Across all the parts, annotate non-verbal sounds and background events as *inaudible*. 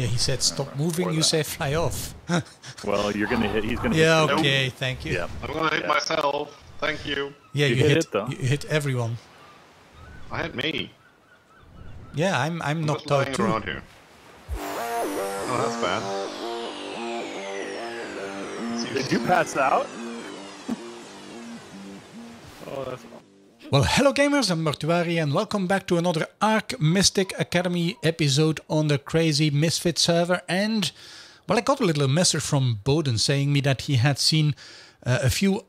Yeah, he said stop uh, moving. You say fly off. *laughs* Well, you're gonna hit. He's gonna. yeah, hit you. okay, thank you. Yeah. I'm gonna hit Yeah. myself. Thank you. Yeah, You you, hit hit, you hit everyone. I hit me. Yeah, I'm I'm I'm knocked out too. around here. Oh, that's bad. Did you pass out? *laughs* oh, that's. Well, hello gamers, I'm Mortuari and welcome back to another ARK Mystic Academy episode on the crazy Misfit server. And, well, I got a little message from Boden saying me that he had seen uh, a few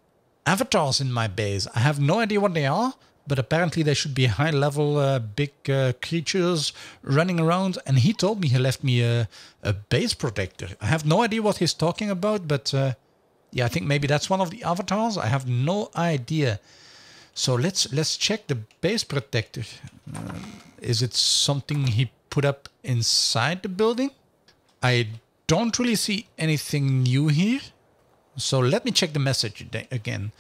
avatars in my base. I have no idea what they are, but apparently they should be high level, uh, big uh, creatures running around. And he told me he left me a, a base protector. I have no idea what he's talking about, but uh, yeah, I think maybe that's one of the avatars. I have no idea. So let's let's check the base protector. Uh, is it something he put up inside the building? I don't really see anything new here. So let me check the message again.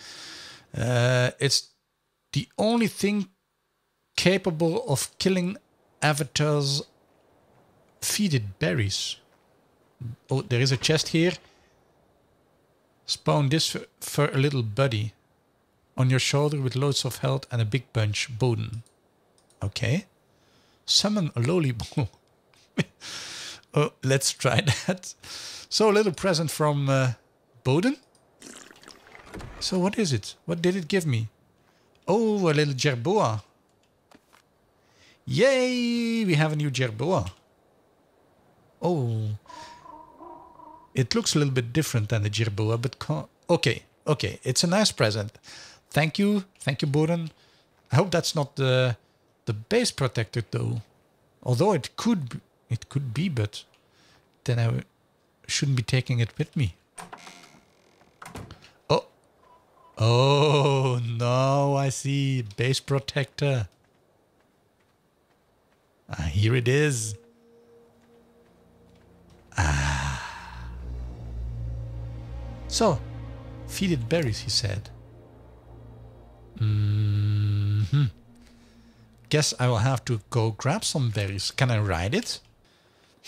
Uh, it's the only thing capable of killing avatars feeded berries. Oh, there is a chest here. Spawn this for, for a little buddy on your shoulder with loads of health and a big punch, Boden. Okay. Summon a lowly *laughs* oh, let's try *laughs* that. So a little present from uh, Boden. So what is it? What did it give me? Oh, a little jerboa. Yay! We have a new jerboa. Oh. It looks a little bit different than the jerboa, but okay, okay. It's a nice present. Thank you, thank you, Boden. I hope that's not the the base protector though. Although it could, b- it could be, but then I shouldn't be taking it with me. Oh, oh no! I see base protector. Ah, here it is. Ah. So, feed it berries, he said. Hmm Guess I will have to go grab some berries. Can I ride it?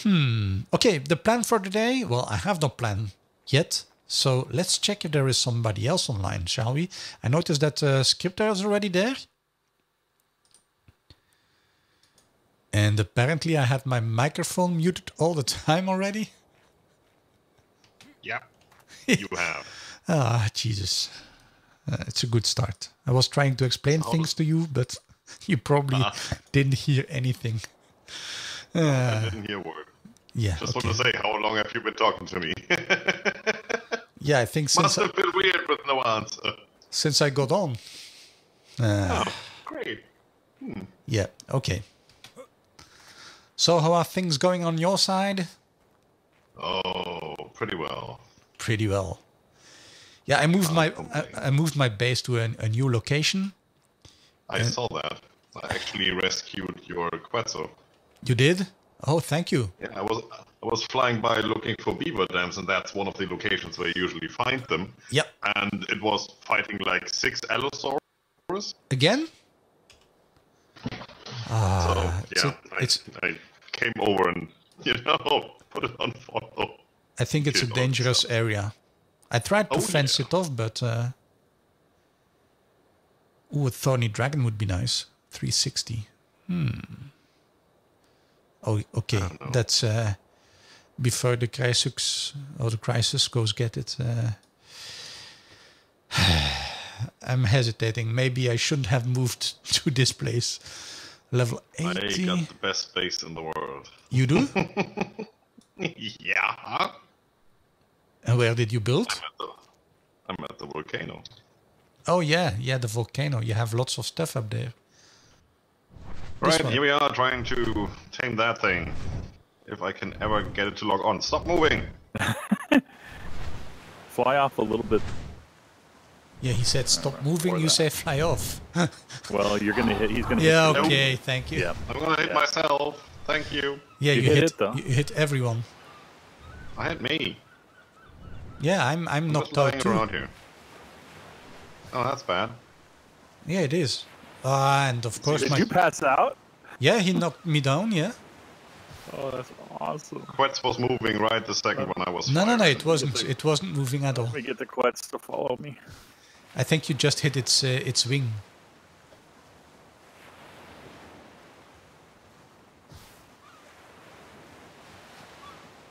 Hmm. Okay, the plan for today? Well, I have no plan yet. So let's check if there is somebody else online, shall we? I noticed that uh, Scryptar is already there. And apparently I had my microphone muted all the time already. Yeah. *laughs* You have. Ah, Jesus. Uh, it's a good start. I was trying to explain things to you, but *laughs* you probably didn't hear anything. I didn't hear a word. Yeah. Just okay. want to say, how long have you been talking to me? *laughs* Yeah, I think since Must have been weird with no answer. since I got on. Uh, Oh, great. yeah. Okay. So how are things going on your side? Oh, pretty well. Pretty well. Yeah, I moved my I, I moved my base to a, a new location. I saw that. I actually rescued your Quetzal. You did? Oh, thank you. Yeah, I was I was flying by looking for beaver dams, and that's one of the locations where you usually find them. Yep. And it was fighting like six Allosaurus. Again? So Ah, it's yeah, a- I, it's- I came over and *laughs* you know put it on follow. I think it's a dangerous area. I tried to Oh, fence yeah. it off, but uh, ooh, a thorny dragon would be nice. 360. Hmm. Oh, okay. That's uh, before the crisis or the crisis goes get it. Uh, *sighs* I'm hesitating. Maybe I shouldn't have moved *laughs* to this place. Level I 80. got the best space in the world. You do? *laughs* yeah. And where did you build? I'm at the, I'm at the volcano. Oh yeah, yeah, the volcano. You have lots of stuff up there. Right, here we are trying to tame that thing. If I can ever get it to log on. Stop moving! *laughs* Fly off a little bit. Yeah, he said stop moving. You that. say fly off. *laughs* Well, you're gonna hit. He's gonna. yeah, hit you. okay, thank you. Yeah. I'm gonna hit Yeah. myself. Thank you. Yeah, You you, hit hit, it, though. you hit everyone. I hit me. Yeah, I'm I'm I'm knocked just out too. around here. Oh, that's bad. Yeah, it is. Ah, and of course Did my you pass out? yeah, he knocked me down. Yeah, Oh, that's awesome. Quetz was moving right the second when I was. No, no, no. It wasn't. It wasn't moving at all. Let me get the Quetz to follow me. I think you just hit its uh, its wing.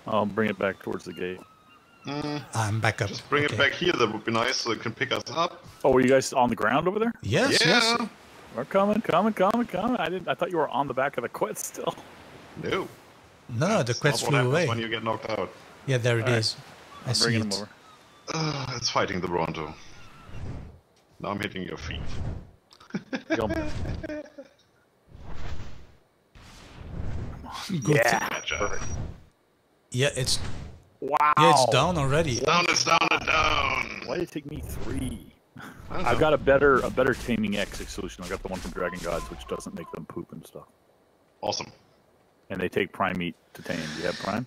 I'll bring it back towards the gate. I'm back up. Just bring Okay. it back here. That would be nice, so it can pick us up. Oh, were you guys on the ground over there? Yes, yeah. yes. We're coming, coming, coming, coming. I didn't. I thought you were on the back of the Quetz still. No. No, no, the That's quest not flew happens away. when you get knocked out. Yeah, there it Alright. is. I I'm see it. Uh, it's fighting the Bronto. Now I'm hitting your feet. *laughs* Yum. Good. yeah. Yeah, it's Wow. yeah, it's down already. Down, it's down, it's down. Why did it take me three? I don't I've know. got a better a better taming X solution. I got the one from Dragon Gods, which doesn't make them poop and stuff. Awesome. And they take prime meat to tame. Do you have prime?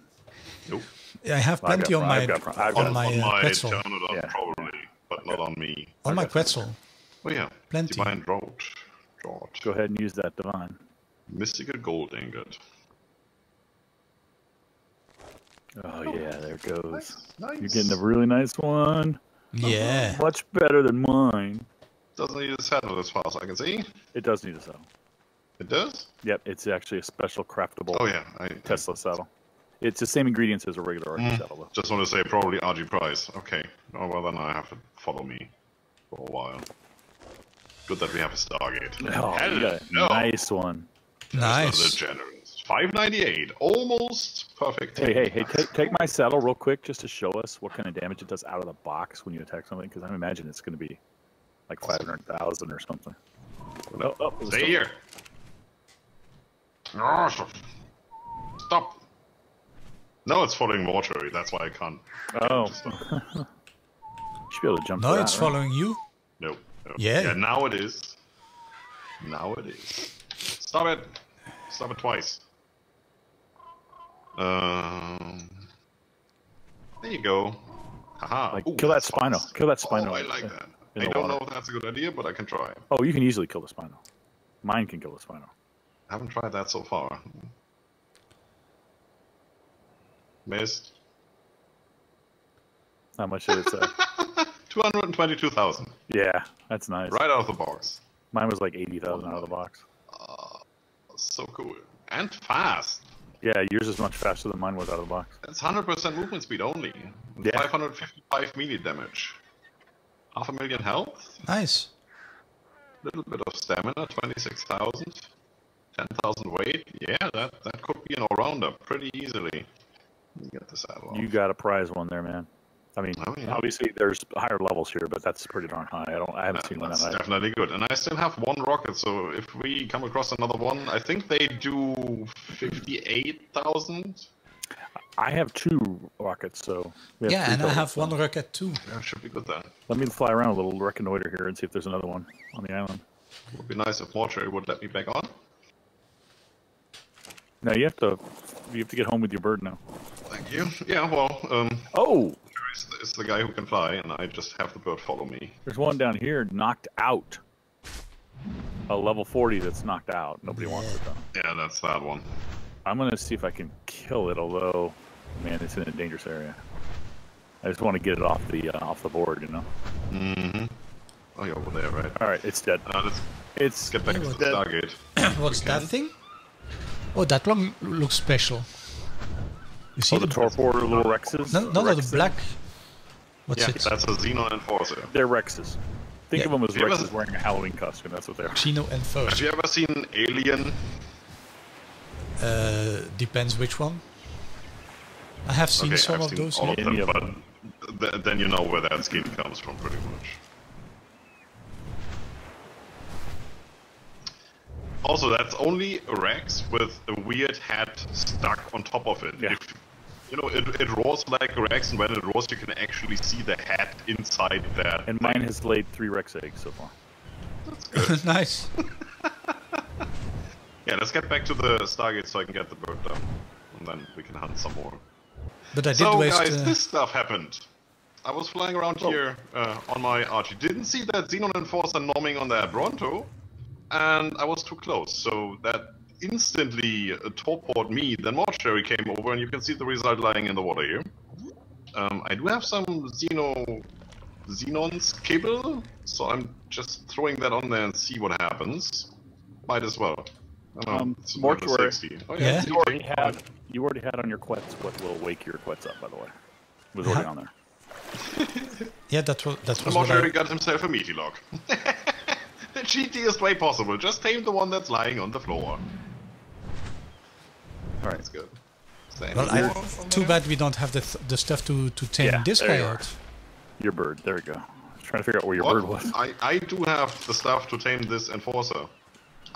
Nope. I have I've plenty got on my got Prime. I've on my, on uh, Quetzal. Yeah. probably, but not on me. On my Okay. Quetzal. Oh yeah. Plenty. Divine Drought. Drought. Go ahead and use that divine. Mystical Gold Ingot. Oh, oh yeah, there it goes. Nice. You're getting a really nice one. Yeah. Oh, Much better than mine. Doesn't need a saddle as far as I can see. It does need a saddle. It does? Yep, it's actually a special craftable Oh yeah. I Tesla saddle. It's the same ingredients as a regular mm. Argy saddle though. just want to say probably RG Price. Okay. Oh well then I have to follow me for a while. Good that we have a Stargate. Oh, you got a no. nice one. Nice. The generous. 598. Almost perfect. Hey, hey, hey, take, take my saddle real quick just to show us what kind of damage it does out of the box when you attack something, because I imagine it's going to be like 500,000 or something. No. Oh, it Stay still- here. Oh, stop. Stop. No, it's following Mortuari. That's why I can't. Oh. *laughs* you should be able to jump No, it's that, right? following you. No. no. Yeah. Yeah, now it is. Now it is. Stop it. Stop it twice. Um. There you go. Haha. Like, Ooh, kill that Spino. fast. Kill that Spino Oh, I like that. I don't water. know if that's a good idea, but I can try. Oh, you can easily kill the Spino. Mine can kill the Spino. haven't tried that so far. Missed. How much did it say? *laughs* 222,000. yeah, that's nice. Right out of the box. Mine was like 80,000 out of the box. So cool. And fast. Yeah, yours is much faster than mine was out of the box. That's 100% movement speed only. Yeah. 555 melee damage. Half a million health. Nice. A Little bit of stamina. 26,000. 10,000 weight. Yeah, that, that could be an all-rounder pretty easily. Let me Get this saddle off. You got a prize one there, man. I mean, Oh, yeah. obviously there's higher levels here, but that's pretty darn high. I don't, I haven't That- seen one that that's high. definitely good. And I still have one rocket, so if we come across another one, I think they do 58,000. I have two rockets, so we have Yeah, and I total, have so- one rocket too. That should be good then. Let me fly around a little, reconnoiter here, and see if there's another one on the island. Would be nice if Mortuari would let me back on. Now you have to, you have to get home with your bird now. Thank you. Yeah, well, um, Oh, is the, is the guy who can fly, and I just have the bird follow me. there's one down here knocked out. A level 40 that's knocked out. Nobody wants it though. Yeah, that's that one. I'm gonna see if I can kill it, although, man, it's in a dangerous area. I just want to get it off the uh, off the board, you know. Mm-hmm. Oh, you're over there, right? All right, it's dead. Uh, let's It's get back Yeah, to the that- Stargate. *clears throat* What's that thing? Oh, that one looks special. You see oh, the the torpor little Rexes. no, no, no, the black. What's Yeah, it? that's a Xenon Enforcer. They're Rexes. Think Yeah. of them as Yeah, but- Rexes wearing a Halloween costume. That's what they are. Chino and Have you ever seen Alien? Uh, depends which one. I have seen Okay, some I've of seen those. all of them, but th- then you know where that skin comes from, pretty much. Also, that's only a Rex with a weird hat stuck on top of it. Yeah. If, you know, it, it roars like a Rex, and when it roars, you can actually see the hat inside that. And thing. mine has laid three Rex eggs so far. That's good. *laughs* nice. *laughs* Yeah, let's get back to the Stargate so I can get the bird down. And then we can hunt some more. But I did So, waste. guys, uh, this stuff happened. I was flying around here uh, on my Argy. Didn't see that Xenon Enforcer norming on that Bronto, and I was too close. So that instantly uh, torport me. Then Mortuari came over, and you can see the result lying in the water here. Um, I do have some Xeno Xenon's kibble, so I'm just throwing that on there and see what happens. Might as well. I Um, it's Mortuari. 60. Oh, Yeah? it's You already had you already had on your Quetz what will wake your Quetz up. By the way, it was already on there. *laughs* Yeah, that was that The was what Mortuari I, got himself a Meatylock. *laughs* the cheatiest way possible. Just tame the one that's lying on the floor. All right. That's good. Is there Well, I, too bad we don't have the th- the stuff to to tame Yeah, this there guy you out. Your bird. There we go. I was trying to figure out where your What? bird was. I, I do have the stuff to tame this enforcer.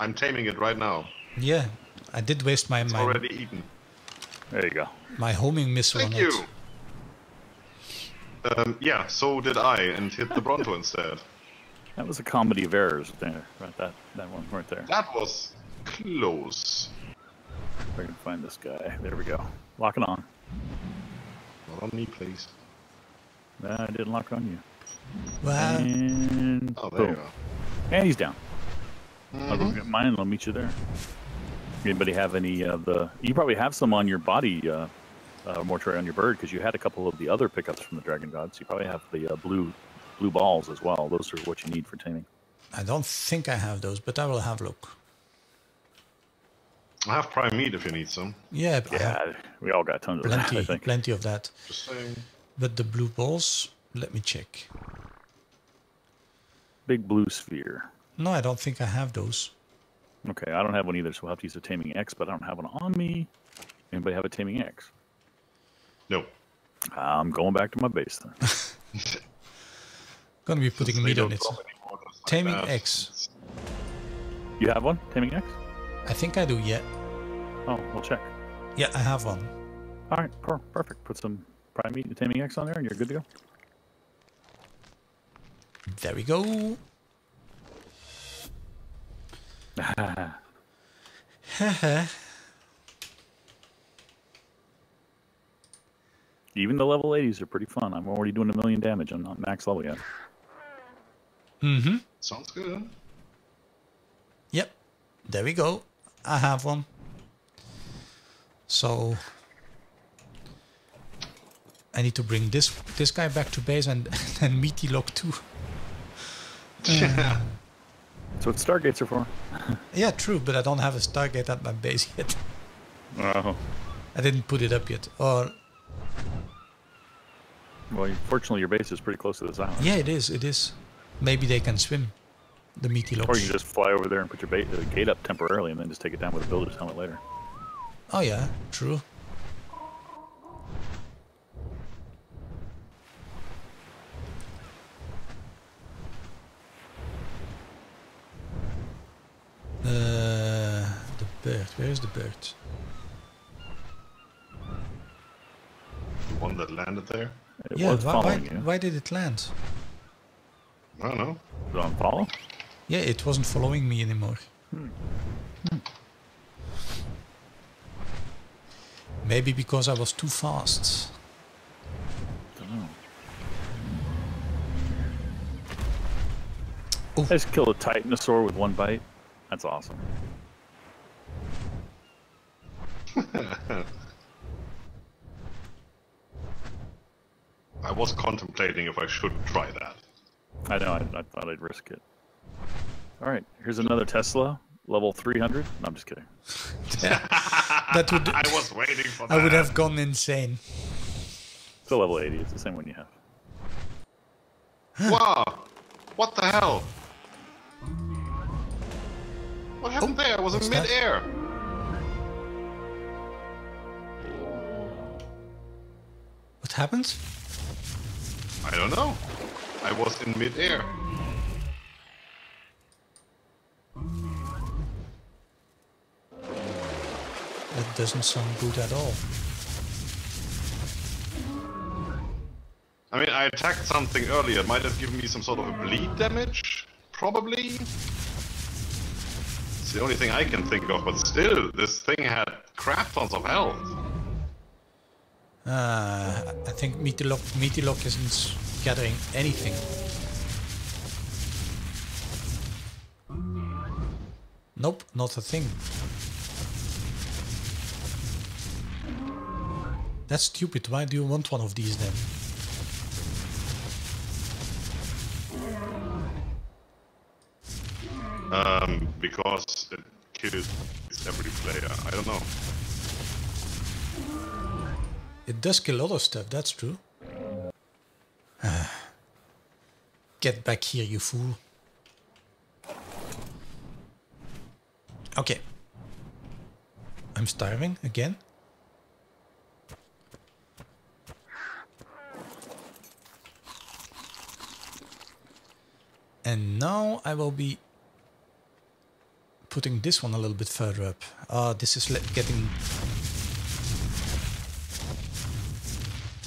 I'm taming it right now. Yeah, I did waste my It's my, already eaten. There you go. my homing missile Thank on you. it. Um, yeah, so did I, and hit the Bronto instead. That was a comedy of errors there. Right, that that one right there. That was close. If I can find this guy. There we go. Lock it on. Not on me, please. Nah, I didn't lock on you. Wow. And Oh, there you boom. are. And he's down. I'll go get mine and I'll meet you there. Anybody have any of the? You probably have some on your body, uh, uh, Mortuari on your bird, because you had a couple of the other pickups from the Dragon Gods. You probably have the uh, blue, blue balls as well. Those are what you need for taming. I don't think I have those, but I will have a look. I have prime meat if you need some. Yeah, I Yeah, we all got tons of that. Plenty, plenty of that. Just saying. But the blue balls, let me check. Big blue sphere. No, I don't think I have those. Okay, I don't have one either, so we'll have to use a taming X, but I don't have one on me. Anybody have a taming X? No. I'm going back to my base then. *laughs* *laughs* Gonna be putting Since meat on it. drop any more just like Taming X. You have one? Taming X? I think I do. Yeah, Oh, we'll check. yeah, I have one. All right, per- perfect. Put some prime meat and taming X on there, and you're good to go. There we go. *laughs* Even the level 80s are pretty fun. I'm already doing a million damage. I'm not max level yet. mm-hmm. Sounds good. Yep. There we go. I have one. So I need to bring this this guy back to base and *laughs* then Meatylock too. *laughs* So what Stargates are for? Yeah, true, but I don't have a Stargate at my base *laughs* yet. Oh. I didn't put it up yet. Or Well, fortunately, your base is pretty close to this island. yeah, it is. It is. Maybe they can swim. The Meaty Or you can just fly over there and put your bait, uh, gate up temporarily and then just take it down with a builder's helmet later. Oh yeah, true. Uh, the bird. Where is the bird? The one that landed there. It yeah, was why, why, you. why did it land? I don't know. Is it on follow? Yeah, it wasn't following me anymore. Hmm. Maybe because I was too fast. Dunno. Oh. I just killed a titanosaur with one bite. That's awesome. *laughs* I was contemplating if I should try that. I know. I, I thought I'd risk it. All right. Here's another Tesla, level 300. No, I'm just kidding. *laughs* That would I was waiting for that. I would have gone insane. Still level 80. It's the same one you have. Wow! What the hell? What happened oh, there? I was in that? mid-air. What happened? I don't know. I was in mid-air. Doesn't sound good at all. I mean, I attacked something earlier. It might have given me some sort of a bleed damage? Probably? It's the only thing I can think of, but still, this thing had crap tons of health. Uh, I think Meatylock, Meatylock isn't gathering anything. Nope, not a thing. That's stupid. Why do you want one of these then? Um, because it kills every player. I don't know. It does kill other stuff, that's true. *sighs* Get back here, you fool. Okay. I'm starving again. And now I will be putting this one a little bit further up. Ah, this is getting...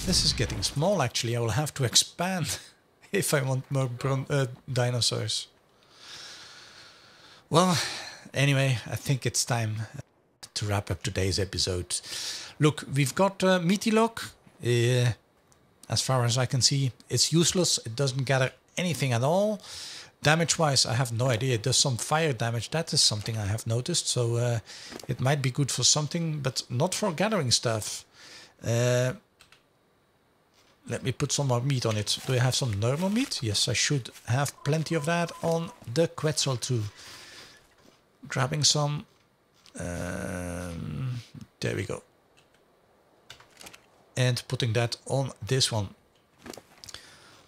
This is getting small actually. I will have to expand *laughs* if I want more uh, dinosaurs. Well, anyway, I think it's time to wrap up today's episode. Look, we've got uh, Meatylock. Uh, as far as I can see, it's useless. It doesn't gather anything at all. Damage wise, I have no idea. It does some fire damage. That is something I have noticed. So uh, it might be good for something, but not for gathering stuff. Uh, let me put some more meat on it. Do I have some normal meat? Yes, I should have plenty of that on the Quetzal too. Grabbing some. Um, there we go. And putting that on this one.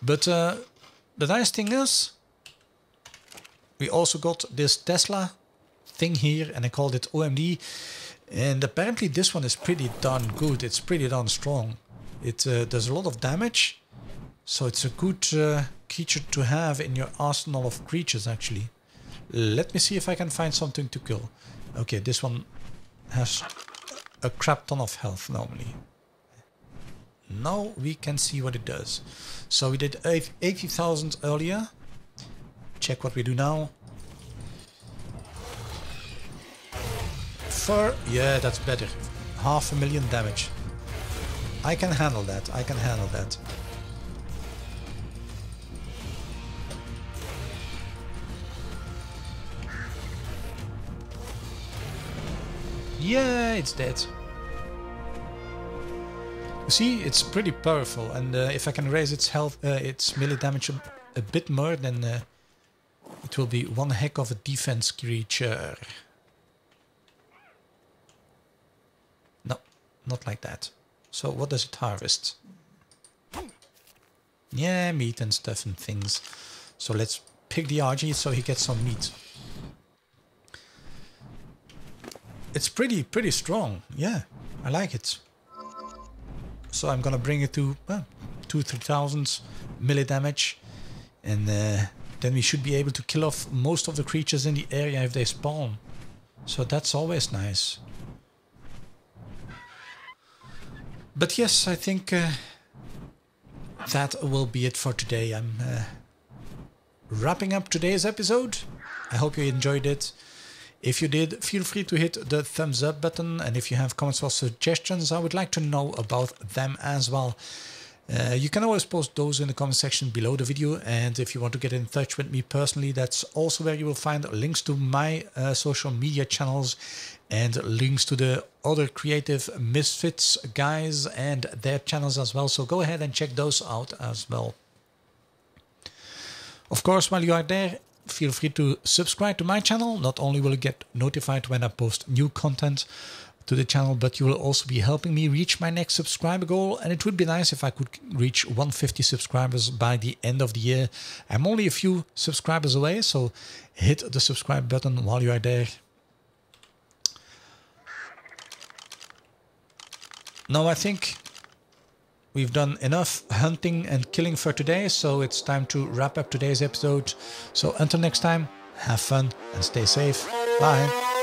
But uh, the nice thing is, we also got this Tesla thing here and I called it OMD. And apparently this one is pretty darn good. It's pretty darn strong. It uh, does a lot of damage. So it's a good uh, creature to have in your arsenal of creatures actually. Let me see if I can find something to kill. Okay, this one has a crap ton of health normally. Now we can see what it does. So we did 80,000 earlier. Check what we do now. Fur, yeah, that's better. Half a million damage. I can handle that, I can handle that. Yeah, it's dead. You see, it's pretty powerful, and uh, if I can raise its health, uh, its melee damage a, a bit more, then uh, it will be one heck of a defense creature. No, not like that. So what does it harvest? Yeah, meat and stuff and things. So let's pick the Argy so he gets some meat. It's pretty, pretty strong. Yeah, I like it. So I'm gonna bring it to well, two, three thousand melee damage. And uh, then we should be able to kill off most of the creatures in the area if they spawn. So that's always nice. But yes, I think uh, that will be it for today. I'm uh, wrapping up today's episode. I hope you enjoyed it. If you did, feel free to hit the thumbs up button. And if you have comments or suggestions, I would like to know about them as well. Uh, you can always post those in the comment section below the video and if you want to get in touch with me personally that's also where you will find links to my uh, social media channels and links to the other creative misfits guys and their channels as well. So go ahead and check those out as well. Of course while you are there feel free to subscribe to my channel. Not only will you get notified when i post new content to the channel, but you will also be helping me reach my next subscriber goal. And it would be nice if I could reach 150 subscribers by the end of the year. I'm only a few subscribers away, so hit the subscribe button while you are there. Now I think we've done enough hunting and killing for today, so it's time to wrap up today's episode. So until next time, have fun and stay safe. Bye.